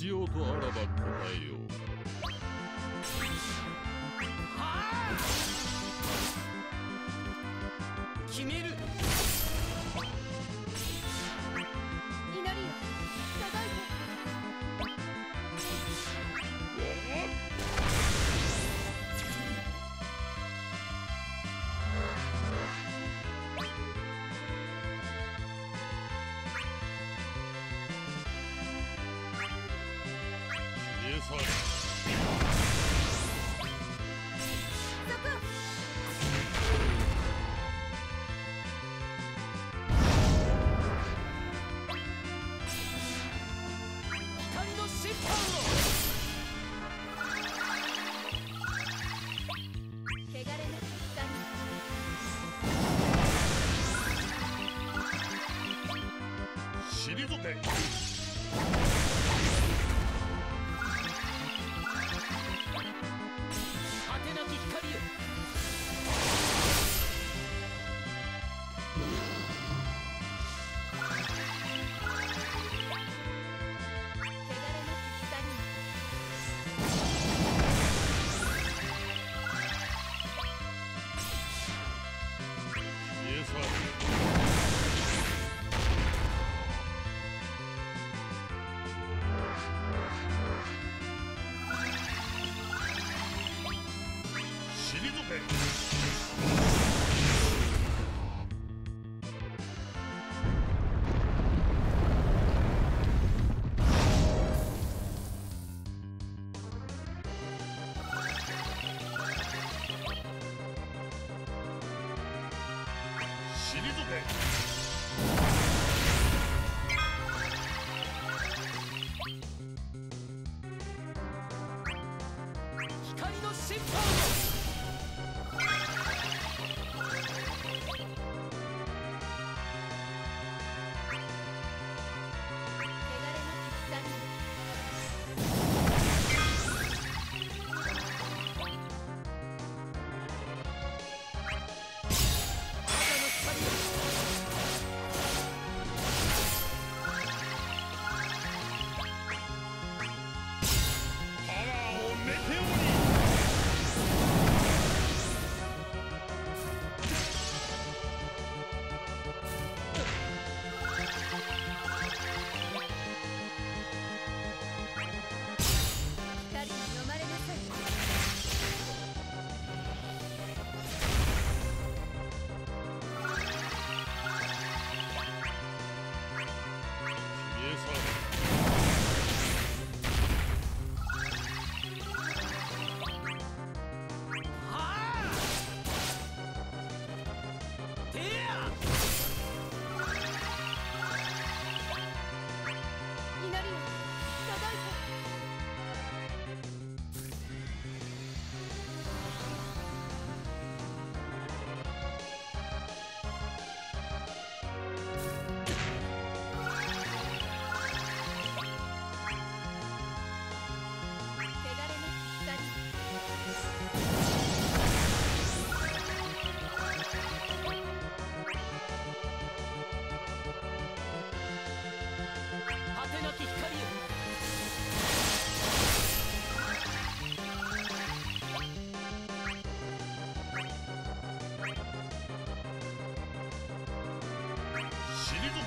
必要とあらば答えよう。さ退け光の審判 you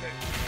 Okay.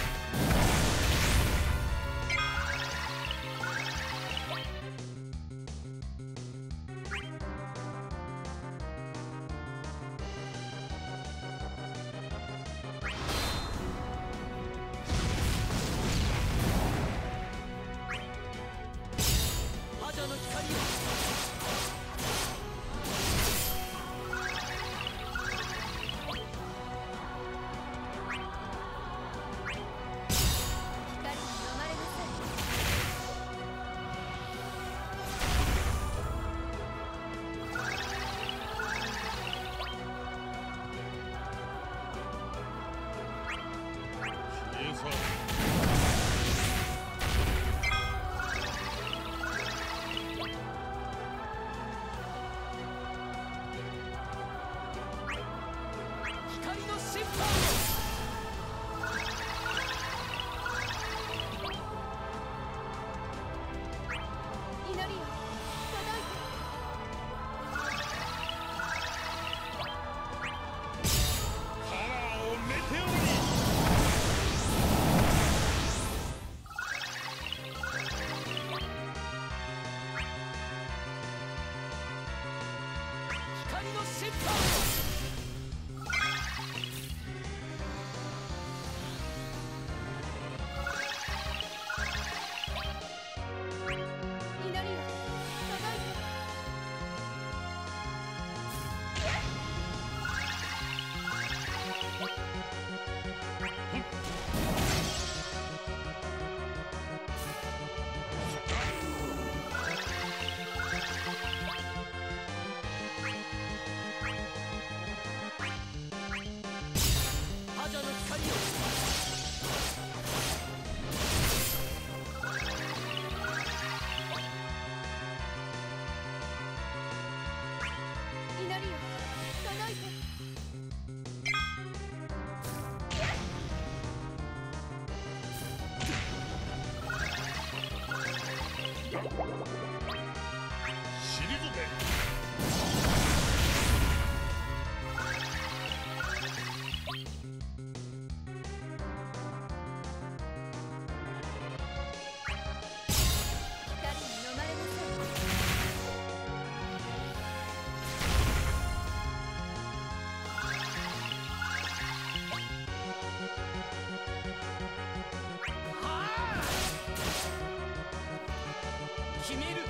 光の審判の審判決める。